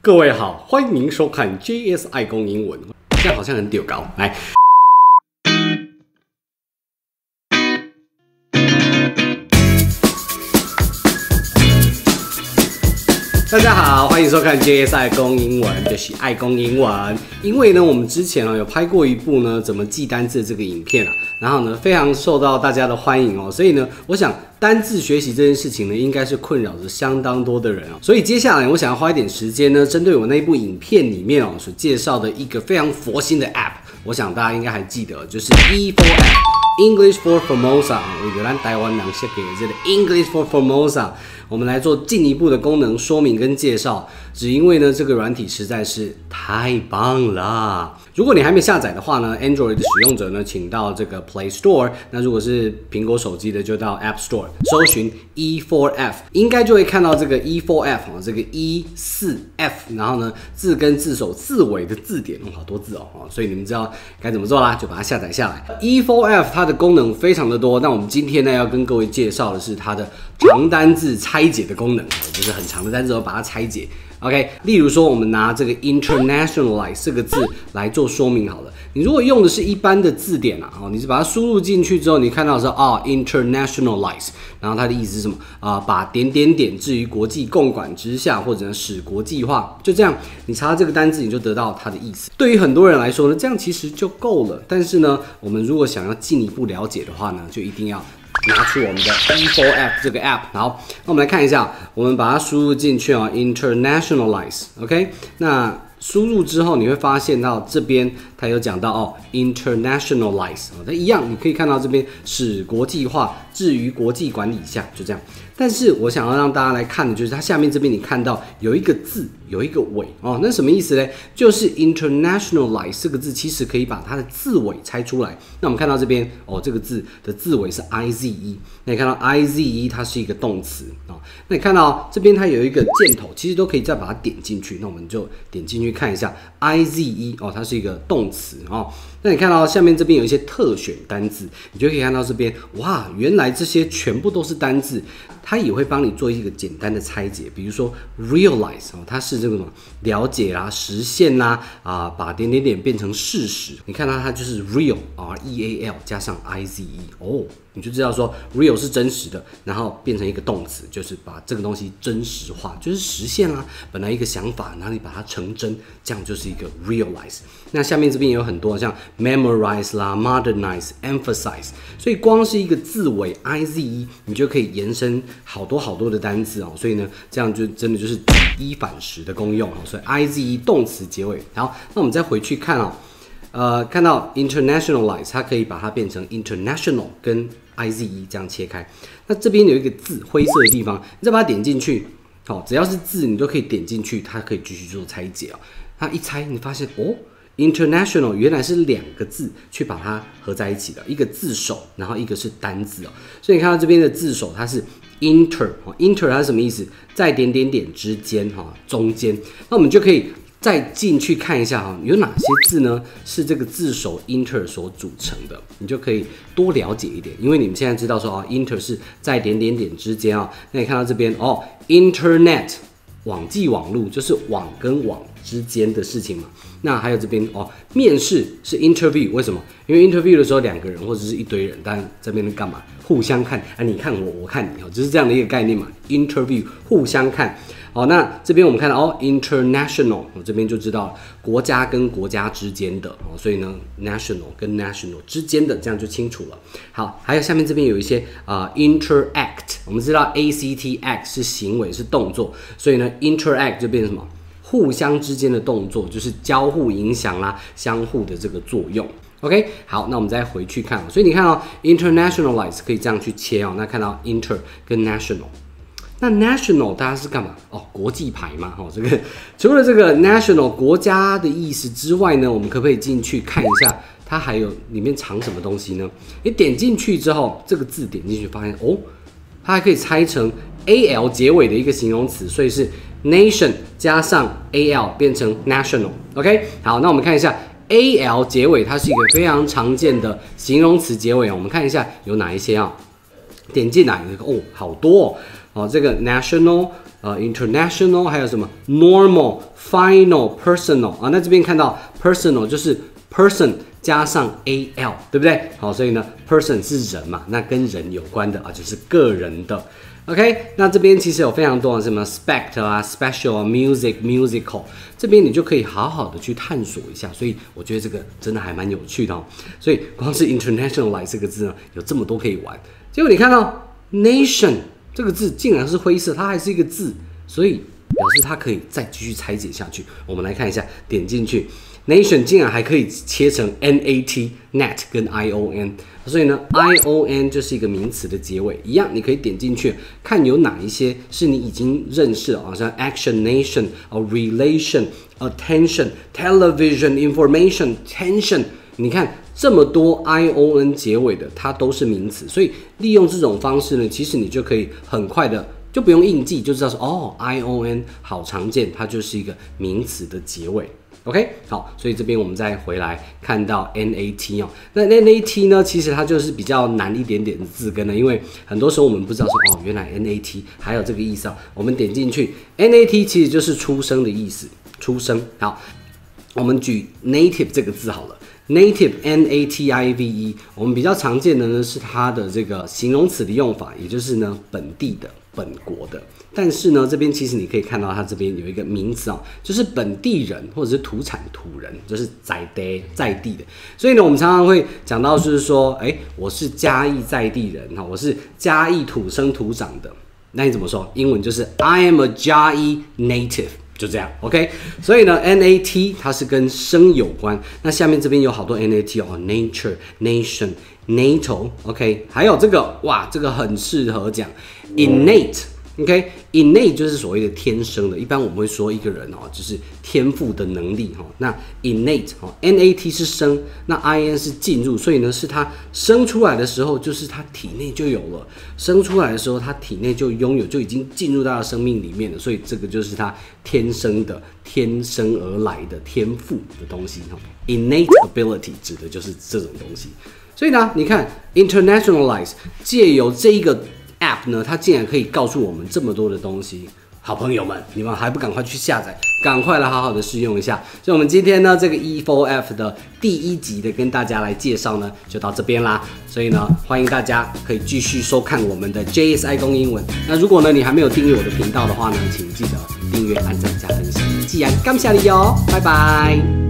各位好，欢迎收看 JS 爱公英文，这样好像很丢搞。来，大家好，欢迎收看 JS 爱公英文，就是爱公英文。因为呢，我们之前啊有拍过一部呢怎么记单字的这个影片啊，然后呢非常受到大家的欢迎哦，所以呢，我想单字学习这件事情呢，应该是困扰着相当多的人哦。所以接下来我想要花一点时间呢，针对我那部影片里面哦所介绍的一个非常佛心的 App，我想大家应该还记得，就是 E4 App。English for Formosa 啊，我咱台湾人写给这个 English for Formosa，我们来做进一步的功能说明跟介绍。只因为呢，这个软体实在是太棒了。如果你还没下载的话呢，Android 的使用者呢，请到这个 Play Store。那如果是苹果手机的，就到 App Store 搜寻 E4F，应该就会看到这个 E4F 啊，这个 E 四 F，然后呢，字根字首字尾的字典，好多字哦，所以你们知道该怎么做啦，就把它下载下来。E4F 它的功能非常的多，那我们今天呢要跟各位介绍的是它的长单字拆解的功能，就是很长的单字我把它拆解。OK，例如说，我们拿这个 internationalize 这个字来做说明好了。你如果用的是一般的字典啊，哦，你是把它输入进去之后，你看到说啊，internationalize，然后它的意思是什么啊？把点点点置于国际共管之下，或者呢使国际化，就这样，你查这个单字，你就得到它的意思。对于很多人来说呢，这样其实就够了。但是呢，我们如果想要进一步了解的话呢，就一定要。拿出我们的 E4F 这个 app，好，那我们来看一下，我们把它输入进去啊，internationalize，OK，那。输入之后，你会发现到这边它有讲到哦，internationalize 啊，它一样，你可以看到这边使国际化置于国际管理下，就这样。但是我想要让大家来看的就是它下面这边你看到有一个字，有一个尾哦，那什么意思呢？就是 internationalize 这个字其实可以把它的字尾拆出来。那我们看到这边哦，这个字的字尾是 i z e，那你看到 i z e 它是一个动词啊。那你看到这边它有一个箭头，其实都可以再把它点进去。那我们就点进去。去看一下 i z e 哦，它是一个动词哦。那你看到下面这边有一些特选单字，你就可以看到这边哇，原来这些全部都是单字，它也会帮你做一个简单的拆解。比如说 realize 哦，它是这个什么了解啊、实现啦啊，把点点点变成事实。你看到它就是 real r e a l 加上 i z e 哦，你就知道说 real 是真实的，然后变成一个动词，就是把这个东西真实化，就是实现啦。本来一个想法，然后你把它成真，这样就是一个 realize。那下面这边也有很多像。memorize 啦，modernize, emphasize，所以光是一个字尾 i z e，你就可以延伸好多好多的单字哦。所以呢，这样就真的就是一反十的功用哦。所以 i z e 动词结尾，然后，那我们再回去看哦，呃，看到 internationalize，它可以把它变成 international 跟 i z e 这样切开。那这边有一个字灰色的地方，你再把它点进去，好，只要是字你都可以点进去，它可以继续做拆解哦。它一拆，你发现哦。International 原来是两个字去把它合在一起的，一个字首，然后一个是单字哦。所以你看到这边的字首，它是 inter 哦，inter 它是什么意思？在点点点之间哈，中间。那我们就可以再进去看一下哈，有哪些字呢？是这个字首 inter 所组成的，你就可以多了解一点。因为你们现在知道说啊，inter 是在点点点之间啊。那你看到这边哦，internet 网际网络就是网跟网。之间的事情嘛，那还有这边哦，面试是 interview，为什么？因为 interview 的时候两个人或者是一堆人，但这边能干嘛？互相看啊，你看我，我看你哦，就是这样的一个概念嘛。interview 互相看，好，那这边我们看到哦，international，我这边就知道国家跟国家之间的哦，所以呢，national 跟 national 之间的这样就清楚了。好，还有下面这边有一些啊，interact，我们知道 a c t act 是行为是动作，所以呢，interact 就变成什么？互相之间的动作就是交互影响啦，相互的这个作用。OK，好，那我们再回去看，所以你看哦，internationalize 可以这样去切哦。那看到 inter 跟 national，那 national 大家是干嘛？哦，国际牌嘛。哦，这个除了这个 national 国家的意思之外呢，我们可不可以进去看一下它还有里面藏什么东西呢？你点进去之后，这个字点进去发现哦，它还可以拆成 al 结尾的一个形容词，所以是。Nation 加上 al 变成 national，OK，好，那我们看一下 al 结尾，它是一个非常常见的形容词结尾。我们看一下有哪一些啊？点进来，哦，好多哦。哦，这个 national 呃 international 还有什么 normal final personal 啊，那这边看到 personal 就是 person 加上 a l 对不对？好，所以呢 person 是人嘛，那跟人有关的啊，就是个人的。OK，那这边其实有非常多的什么 spect 啊，special 啊，music musical，这边你就可以好好的去探索一下。所以我觉得这个真的还蛮有趣的哦。所以光是 internationalize 这个字呢，有这么多可以玩。结果你看到 nation 这个字竟然是灰色，它还是一个字，所以表示它可以再继续拆解下去。我们来看一下，点进去。Nation 竟然还可以切成 N A T Net 跟 I O N，所以呢，I O N 就是一个名词的结尾，一样你可以点进去看有哪一些是你已经认识了啊，像 Action Nation 啊，Relation Attention Television Information Tension，你看这么多 I O N 结尾的，它都是名词，所以利用这种方式呢，其实你就可以很快的就不用硬记，就知道说哦，I O N 好常见，它就是一个名词的结尾。OK，好，所以这边我们再回来看到 NAT 哦，那 NAT 呢，其实它就是比较难一点点的字根呢，因为很多时候我们不知道说哦，原来 NAT 还有这个意思啊。我们点进去，NAT 其实就是出生的意思，出生。好，我们举 native 这个字好了，native N A T I V E，我们比较常见的呢是它的这个形容词的用法，也就是呢本地的。本国的，但是呢，这边其实你可以看到，它这边有一个名词啊，就是本地人或者是土产土人，就是在地在地的。所以呢，我们常常会讲到，就是说，哎，我是嘉义在地人哈，我是嘉义土生土长的。那你怎么说？英文就是 I am a 嘉义 native，就这样，OK。所以呢，NAT 它是跟生有关。那下面这边有好多 NAT 哦，nature、nation、natal，OK。还有这个，哇，这个很适合讲 Innate。OK，innate 就是所谓的天生的。一般我们会说一个人哦，就是天赋的能力哈。那 innate 哦，N-A-T 是生，那 I-N 是进入，所以呢是他生出来的时候，就是他体内就有了。生出来的时候，他体内就拥有，就已经进入到了生命里面了。所以这个就是他天生的、天生而来的天赋的东西哈。innate ability 指的就是这种东西。所以呢，你看 internationalize 借由这一个。App 呢，它竟然可以告诉我们这么多的东西，好朋友们，你们还不赶快去下载，赶快来好好的试用一下。所以，我们今天呢，这个 E4F 的第一集的跟大家来介绍呢，就到这边啦。所以呢，欢迎大家可以继续收看我们的 JSI 公英文。那如果呢，你还没有订阅我的频道的话呢，请记得订阅、按赞、加分享。既然刚下你哟，拜拜。